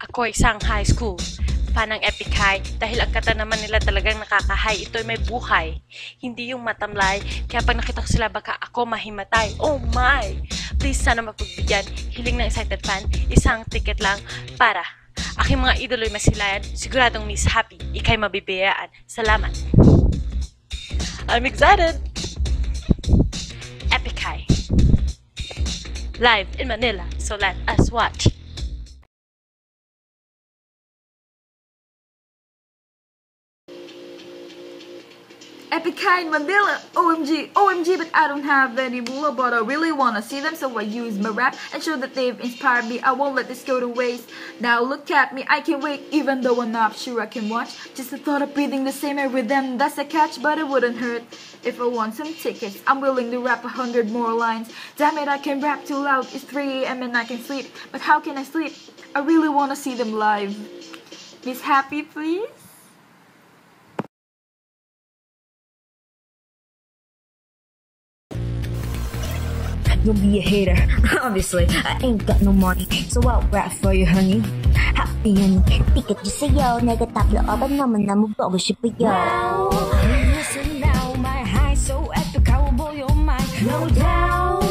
Ako isang high school. Fan ng Epic High dahil ang kata naman nila talagang nakakahay. Ito'y may buhay. Hindi yung matamlay. Kaya pag nakita ko sila baka ako mahimatay. Oh my! Please sana mapagbigyan. Hiling ng excited fan. Isang ticket lang para aking mga idolo'y masilayan. Siguradong Miss Happy. Ikay mabibiyaan. Salamat. I'm excited! Epic High. Live in Manila. So let us watch. Epik High in Manila, OMG, OMG, but I don't have any moolah, but I really wanna see them, so I use my rap and show that they've inspired me. I won't let this go to waste. Now look at me, I can wait, even though I'm not sure I can watch. Just the thought of breathing the same air with them, that's a catch, but it wouldn't hurt. If I want some tickets, I'm willing to rap a hundred more lines. Damn it, I can rap too loud, it's 3 a.m. and I can sleep. But how can I sleep? I really wanna see them live. Miss Happy, please? Don't be a hater. Obviously, I ain't got no money, so I'll rap for you, honey. Happy honey. Ticket 주세요. 내가 답로어ban naman na 보고 싶어요. Listen now, my high so epic, I will blow your mind. No doubt.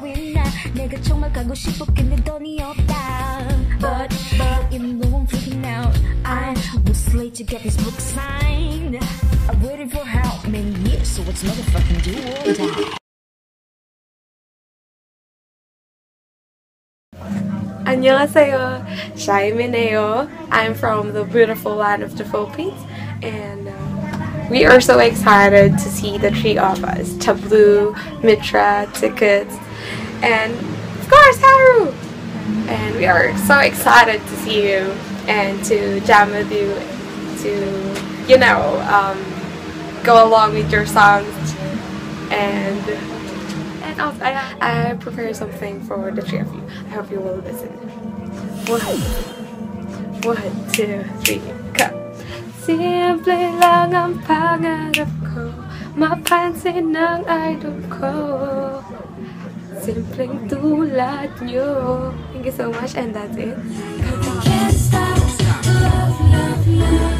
보이나 내가 정말 가고 싶어 근데 돈이 없다. But, but, you know I'm freaking out. I was late to get this book signed. I waited for how many years, so it's motherfucking do or die. 안녕하세요. Shaimineo. I'm from the beautiful land of the Philippines and uh, we are so excited to see the three of us, Tablo, Mithra, Tukutz, and of course Haru. And we are so excited to see you and to jam with you, to, you know, um, go along with your songs and I, prepared something for the three of you. I hope you will listen. One, one, two, three, go. Simple lang ang pangarap ko Mapansin ng idol ko Simpleng tulad nyo Thank you so much and that's it. Can't stop, love, love, love.